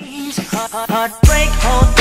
Heartbreak, hold